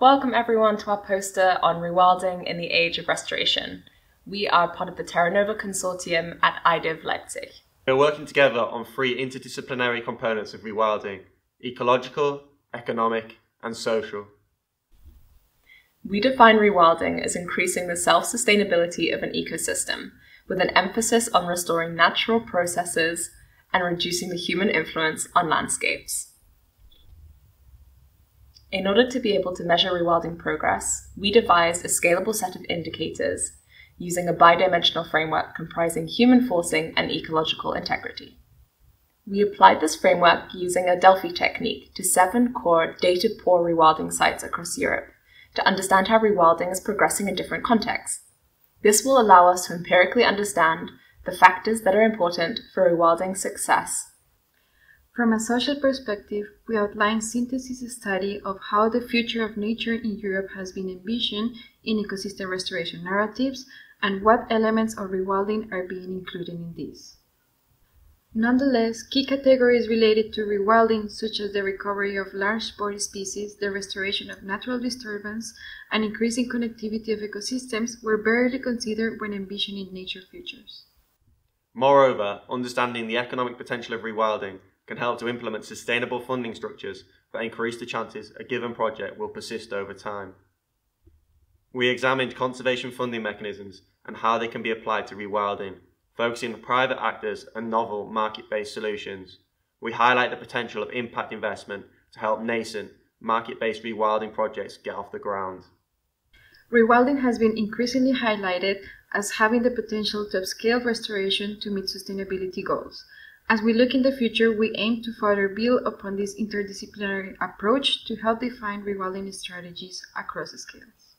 Welcome everyone to our poster on rewilding in the age of restoration. We are part of the Terra Nova Consortium at IDIV Leipzig. We're working together on three interdisciplinary components of rewilding ecological, economic, and social. We define rewilding as increasing the self sustainability of an ecosystem, with an emphasis on restoring natural processes and reducing the human influence on landscapes. In order to be able to measure rewilding progress, we devised a scalable set of indicators using a bidimensional framework comprising human forcing and ecological integrity. We applied this framework using a Delphi technique to seven core data poor rewilding sites across Europe to understand how rewilding is progressing in different contexts. This will allow us to empirically understand the factors that are important for rewilding success. From a social perspective, we outline synthesis study of how the future of nature in Europe has been envisioned in ecosystem restoration narratives and what elements of rewilding are being included in this. Nonetheless, key categories related to rewilding, such as the recovery of large sport species, the restoration of natural disturbance, and increasing connectivity of ecosystems, were barely considered when envisioning nature futures. Moreover, understanding the economic potential of rewilding can help to implement sustainable funding structures that increase the chances a given project will persist over time. We examined conservation funding mechanisms and how they can be applied to rewilding focusing on private actors and novel market-based solutions. We highlight the potential of impact investment to help nascent, market-based rewilding projects get off the ground. Rewilding has been increasingly highlighted as having the potential to upscale restoration to meet sustainability goals. As we look in the future, we aim to further build upon this interdisciplinary approach to help define rewilding strategies across scales.